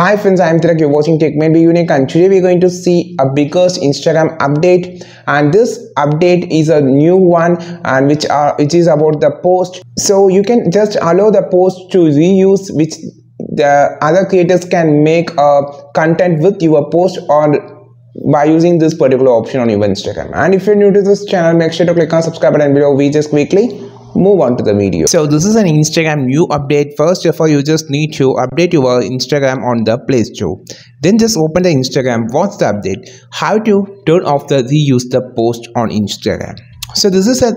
Hi friends, I am Tirak. You're watching Tech Made Me Unique, and today we're going to see a biggest Instagram update. And this update is a new one, and which are which is about the post. So you can just allow the post to reuse, which the other creators can make a content with your post or by using this particular option on your Instagram. And if you're new to this channel, make sure to click on subscribe button below. We just quickly move on to the video. So this is an instagram new update. First of all you just need to update your instagram on the play store. Then just open the instagram. What's the update? How to turn off the reuse the post on instagram. So this is a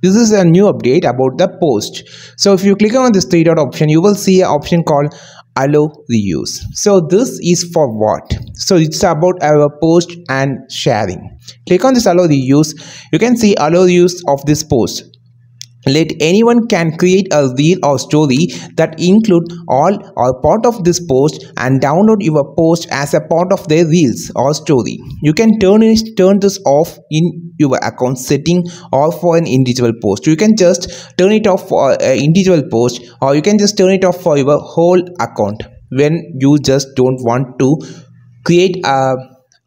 this is a new update about the post. So if you click on this three dot option you will see an option called allow reuse. So this is for what? So it's about our post and sharing. Click on this allow reuse. You can see allow reuse of this post let anyone can create a reel or story that include all or part of this post and download your post as a part of their reels or story. You can turn it turn this off in your account setting or for an individual post. You can just turn it off for an individual post or you can just turn it off for your whole account when you just don't want to create a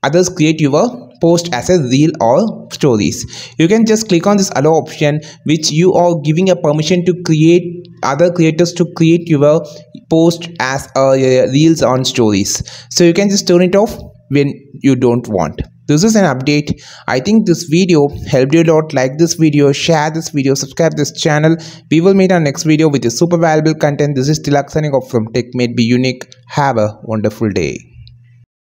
others create your post as a reel or stories. You can just click on this allow option which you are giving a permission to create other creators to create your post as a reels on stories. So you can just turn it off when you don't want. This is an update. I think this video helped you a lot. Like this video share this video subscribe this channel. We will meet our next video with a super valuable content. This is tilak signing off from tech made me unique. Have a wonderful day